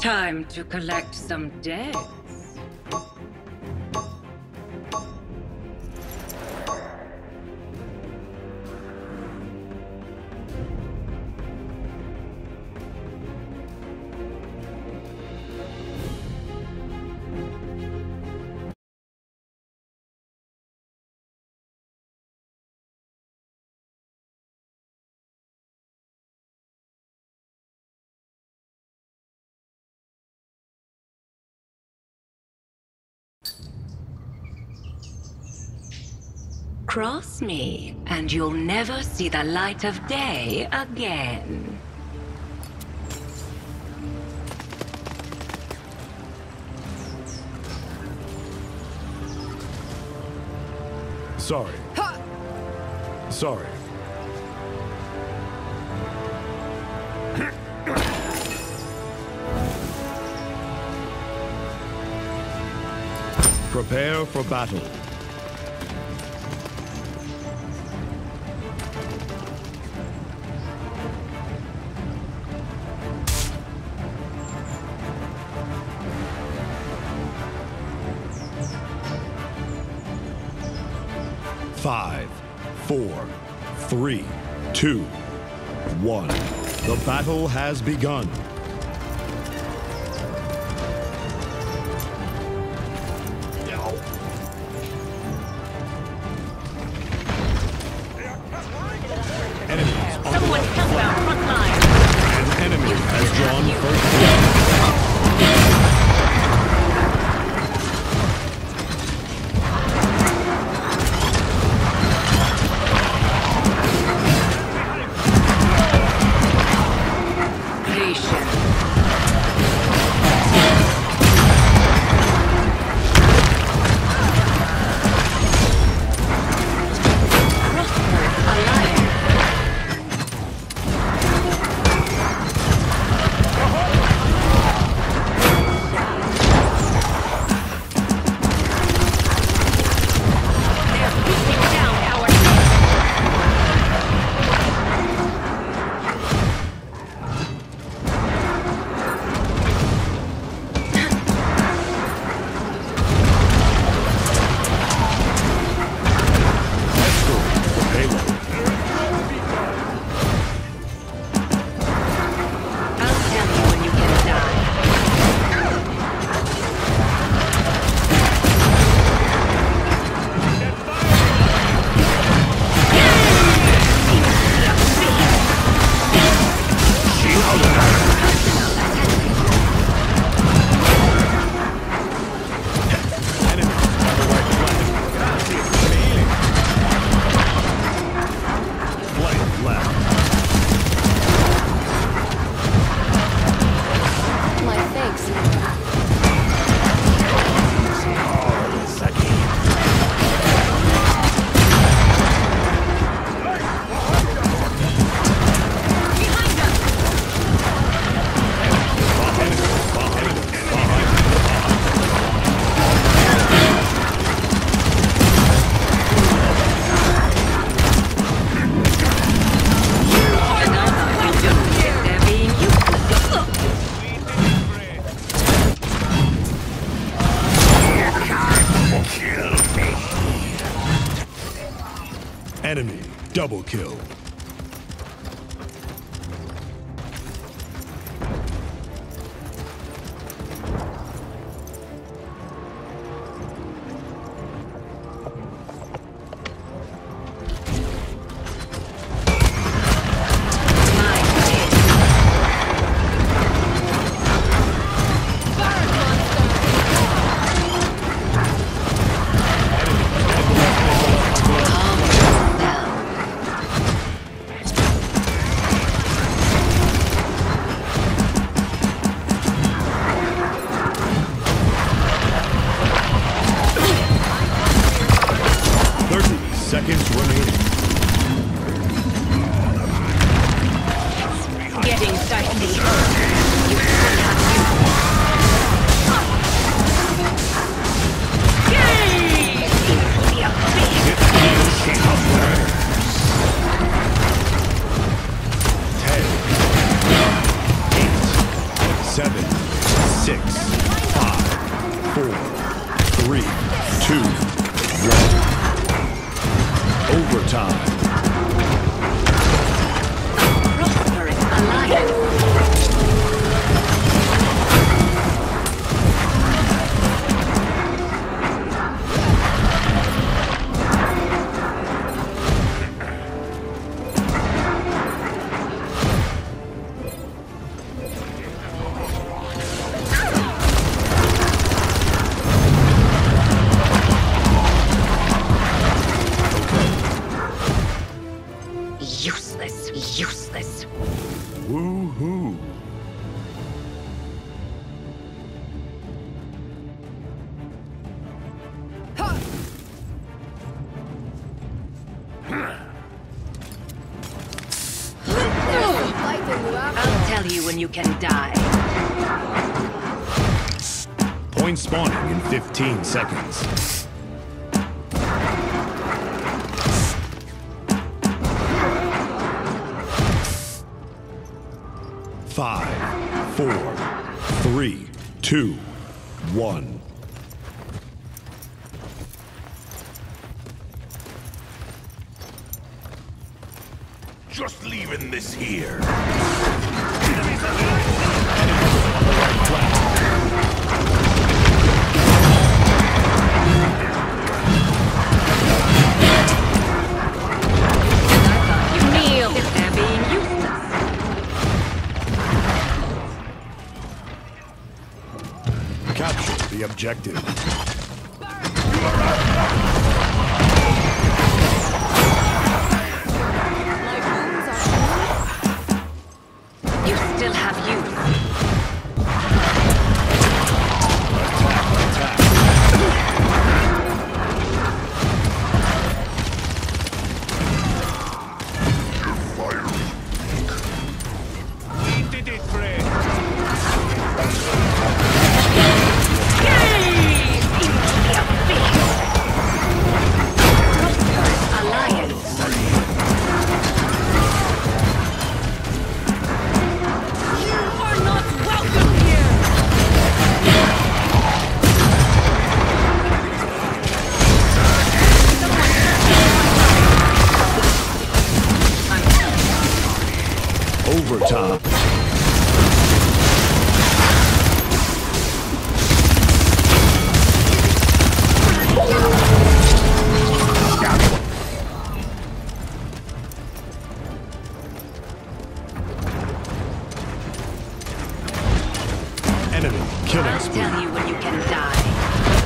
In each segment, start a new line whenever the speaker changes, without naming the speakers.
Time to collect some debts. Cross me, and you'll never see the light of day again.
Sorry. Sorry. Prepare for battle. Five, four, three, two, one. The battle has begun. Double kill. Five, four, three, two, one.
Just leaving this here.
objective. enemy. Killing.
I'll tell you when you can die.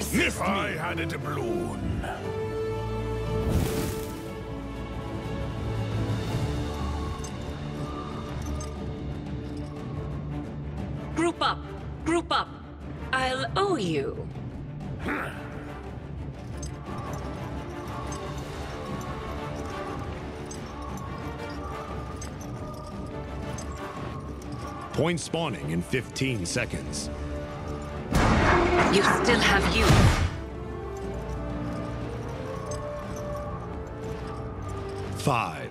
persist
If me. I had a doubloon.
Group up. Group up. I'll owe you.
Point spawning in 15 seconds.
You still have you.
Five,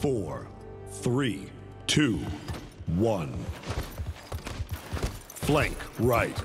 four, three, two, one. Flank right.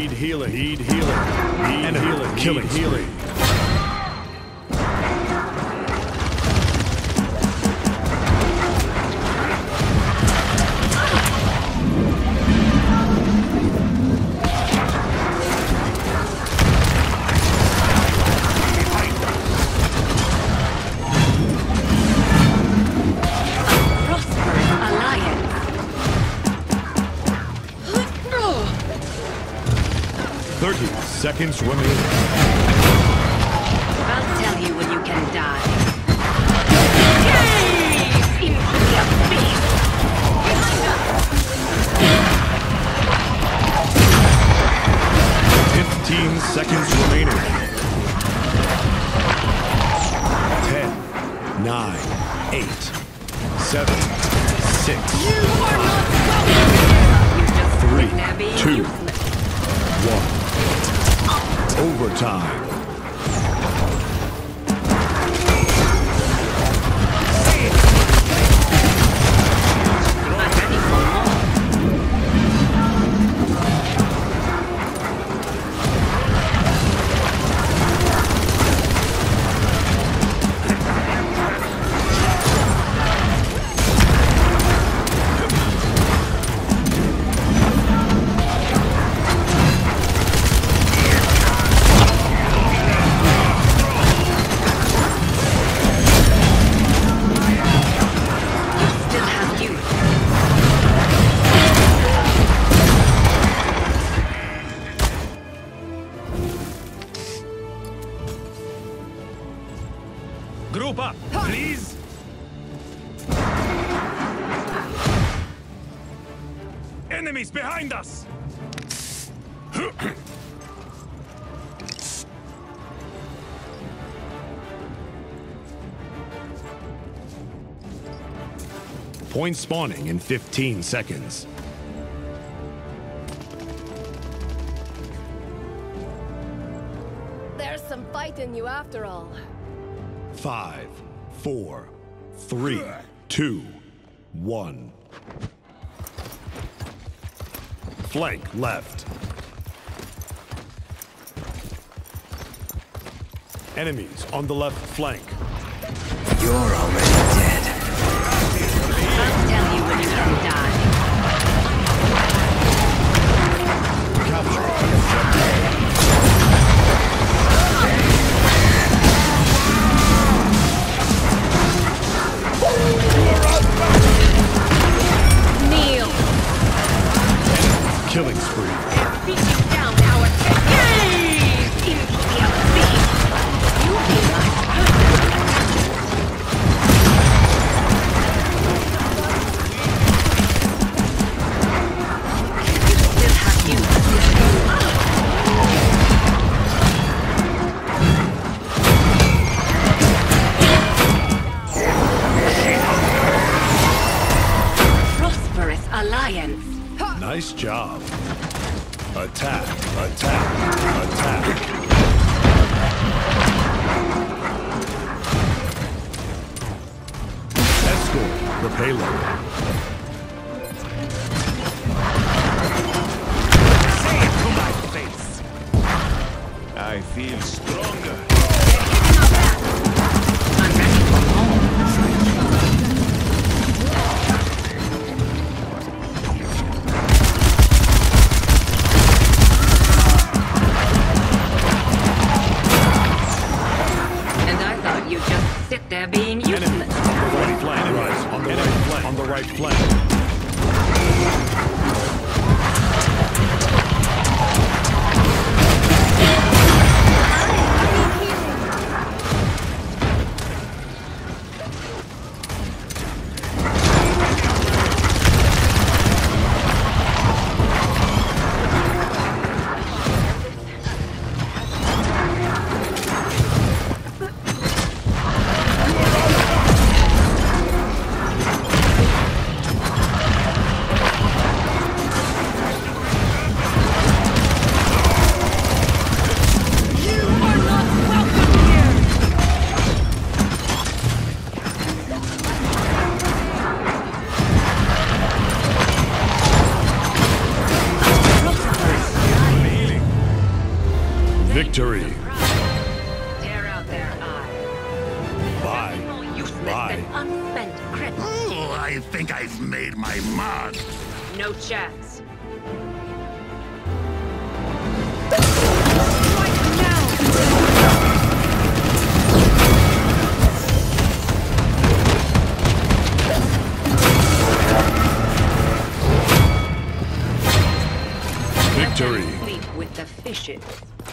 Need healing. Need healing. Need Enemy healing. Killing healing. 30 seconds remaining.
I'll tell you when you can die. Gaze into the abyss!
Fifteen seconds remaining. Ten, nine, eight, seven, six. You Overtime. Point spawning in 15 seconds.
There's some fight in you after all.
Five, four, three, two, one. Flank left. Enemies on the left flank.
You're already dead.
right flank.
suspicious.